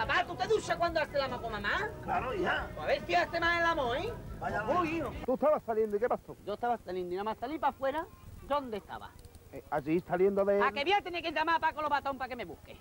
Papá, ¿tú te duchas cuando haces el amor con mamá? Claro, hija. Pues a ver si hace más el amor, ¿eh? Vaya, pues, Uy, hijo. Tú estabas saliendo, ¿y qué pasó? Yo estaba saliendo y nada más salí para afuera. ¿Dónde estaba? Eh, allí saliendo de... A que voy a tener que llamar a Paco Lobatón para que me busque.